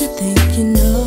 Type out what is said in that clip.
you think you know.